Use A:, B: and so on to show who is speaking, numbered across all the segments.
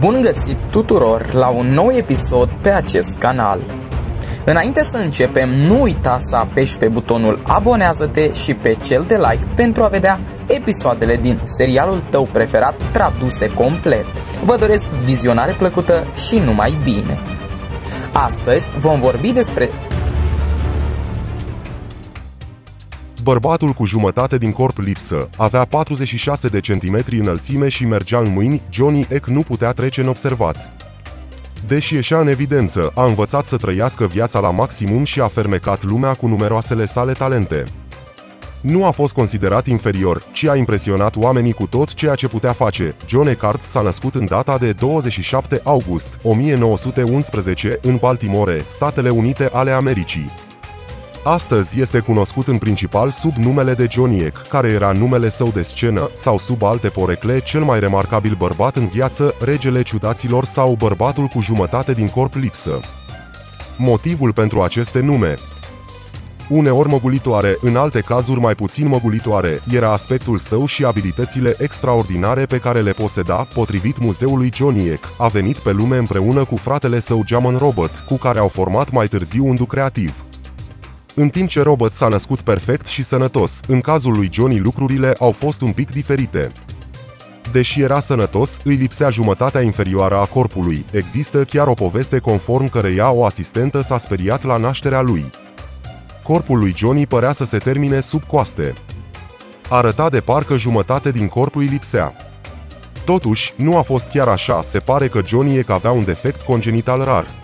A: Bun găsit tuturor la un nou episod pe acest canal. Înainte să începem, nu uita să apeși pe butonul abonează-te și pe cel de like pentru a vedea episoadele din serialul tău preferat traduse complet. Vă doresc vizionare plăcută și numai bine! Astăzi vom vorbi despre
B: Bărbatul cu jumătate din corp lipsă, avea 46 de centimetri înălțime și mergea în mâini, Johnny Eck nu putea trece neobservat. Deși ieșea în evidență, a învățat să trăiască viața la maximum și a fermecat lumea cu numeroasele sale talente. Nu a fost considerat inferior, ci a impresionat oamenii cu tot ceea ce putea face. John Eckhart s-a născut în data de 27 august 1911 în Baltimore, Statele Unite ale Americii. Astăzi este cunoscut în principal sub numele de Johnny Eck, care era numele său de scenă, sau sub alte porecle, cel mai remarcabil bărbat în viață, regele ciudaților sau bărbatul cu jumătate din corp lipsă. Motivul pentru aceste nume Uneori măgulitoare, în alte cazuri mai puțin măgulitoare, era aspectul său și abilitățile extraordinare pe care le poseda, potrivit muzeului Johnny Eck. A venit pe lume împreună cu fratele său Jaman Robert, cu care au format mai târziu un duc creativ. În timp ce Robert s-a născut perfect și sănătos, în cazul lui Johnny lucrurile au fost un pic diferite. Deși era sănătos, îi lipsea jumătatea inferioară a corpului. Există chiar o poveste conform căreia o asistentă s-a speriat la nașterea lui. Corpul lui Johnny părea să se termine sub coaste. Arăta de parcă jumătate din corpul îi lipsea. Totuși, nu a fost chiar așa, se pare că Johnny Eck avea un defect congenital rar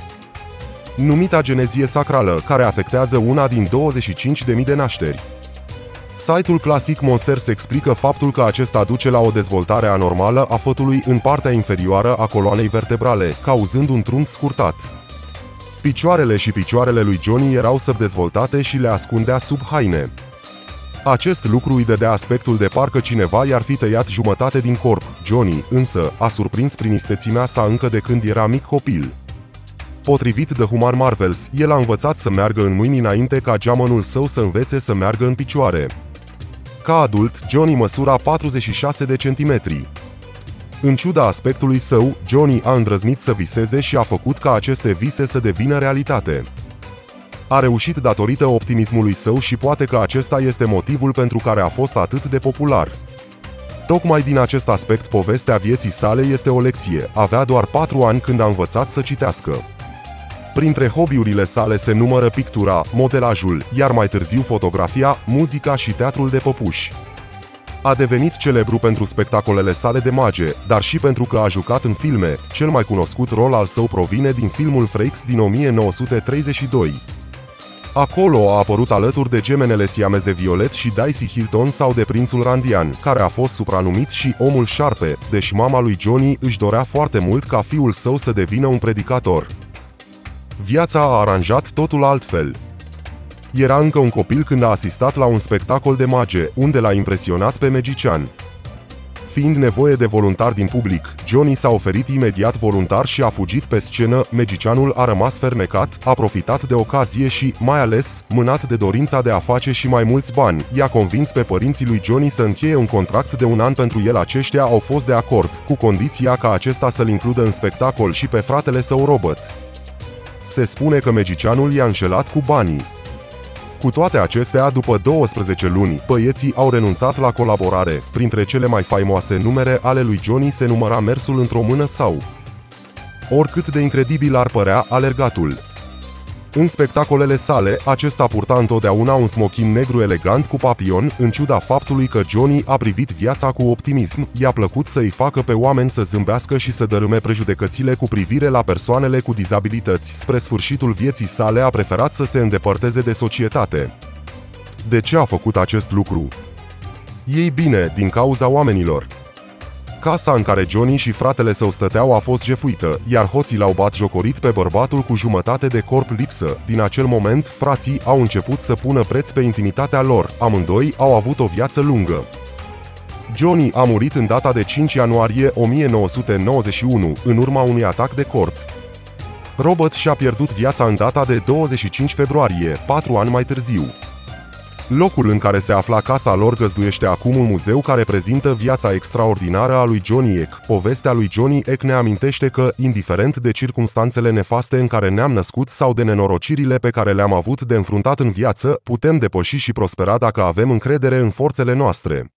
B: numita genezie sacrală, care afectează una din 25.000 de nașteri. Site-ul clasic Monsters explică faptul că acesta duce la o dezvoltare anormală a fătului în partea inferioară a coloanei vertebrale, cauzând un trunchi scurtat. Picioarele și picioarele lui Johnny erau subdezvoltate și le ascundea sub haine. Acest lucru îi dădea aspectul de parcă cineva i-ar fi tăiat jumătate din corp. Johnny, însă, a surprins prin istețimea sa încă de când era mic copil. Potrivit The Human Marvels, el a învățat să meargă în mâini înainte ca geamănul său să învețe să meargă în picioare. Ca adult, Johnny măsura 46 de centimetri. În ciuda aspectului său, Johnny a îndrăznit să viseze și a făcut ca aceste vise să devină realitate. A reușit datorită optimismului său și poate că acesta este motivul pentru care a fost atât de popular. Tocmai din acest aspect povestea vieții sale este o lecție. Avea doar patru ani când a învățat să citească. Printre hobby-urile sale se numără pictura, modelajul, iar mai târziu fotografia, muzica și teatrul de păpuși. A devenit celebru pentru spectacolele sale de mage, dar și pentru că a jucat în filme. Cel mai cunoscut rol al său provine din filmul Frakes din 1932. Acolo a apărut alături de gemenele siameze Violet și Daisy Hilton sau de prințul Randian, care a fost supranumit și omul șarpe, deși mama lui Johnny își dorea foarte mult ca fiul său să devină un predicator. Viața a aranjat totul altfel. Era încă un copil când a asistat la un spectacol de mage, unde l-a impresionat pe magician. Fiind nevoie de voluntar din public, Johnny s-a oferit imediat voluntar și a fugit pe scenă, magicianul a rămas fermecat, a profitat de ocazie și, mai ales, mânat de dorința de a face și mai mulți bani, i-a convins pe părinții lui Johnny să încheie un contract de un an pentru el aceștia au fost de acord, cu condiția ca acesta să-l includă în spectacol și pe fratele său Robert. Se spune că magicianul i-a înșelat cu banii. Cu toate acestea, după 12 luni, băieții au renunțat la colaborare. Printre cele mai faimoase numere ale lui Johnny se număra mersul într-o mână sau Oricât de incredibil ar părea alergatul, în spectacolele sale, acesta purta întotdeauna un smochin negru elegant cu papion, în ciuda faptului că Johnny a privit viața cu optimism, i-a plăcut să-i facă pe oameni să zâmbească și să dărâme prejudecățile cu privire la persoanele cu dizabilități. Spre sfârșitul vieții sale a preferat să se îndepărteze de societate. De ce a făcut acest lucru? Ei bine, din cauza oamenilor. Casa în care Johnny și fratele său stăteau a fost jefuită, iar hoții l-au bat jocorit pe bărbatul cu jumătate de corp lipsă. Din acel moment, frații au început să pună preț pe intimitatea lor. Amândoi au avut o viață lungă. Johnny a murit în data de 5 ianuarie 1991, în urma unui atac de cort. Robert și-a pierdut viața în data de 25 februarie, patru ani mai târziu. Locul în care se afla casa lor găzduiește acum un muzeu care prezintă viața extraordinară a lui Johnny Eck. Povestea lui Johnny Eck ne amintește că, indiferent de circumstanțele nefaste în care ne-am născut sau de nenorocirile pe care le-am avut de înfruntat în viață, putem depăși și prospera dacă avem încredere în forțele noastre.